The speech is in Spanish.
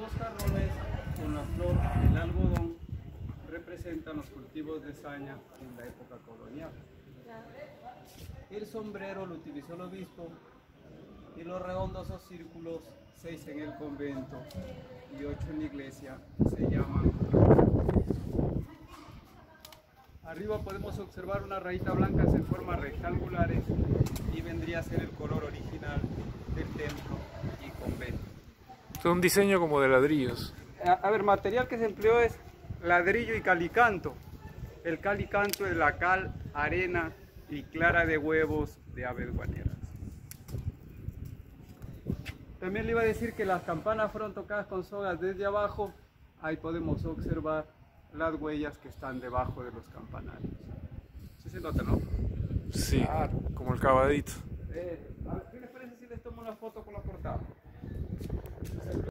Los jarrones con la flor del algodón representan los cultivos de saña en la época colonial. El sombrero lo utilizó el obispo y los redondos o círculos, seis en el convento y ocho en la iglesia, se llaman Arriba podemos observar unas rayitas blancas en forma rectangulares y vendría a ser el color original del convento. Es un diseño como de ladrillos. A, a ver, material que se empleó es ladrillo y calicanto. El calicanto es la cal, arena y clara de huevos de aves guaneras. También le iba a decir que las campanas fueron tocadas con sogas desde abajo. Ahí podemos observar las huellas que están debajo de los campanarios. ¿Sí se nota, no? Sí, como el cabadito. Eh,